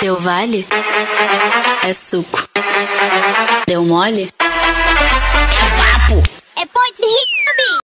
Deu vale? É suco. Deu mole?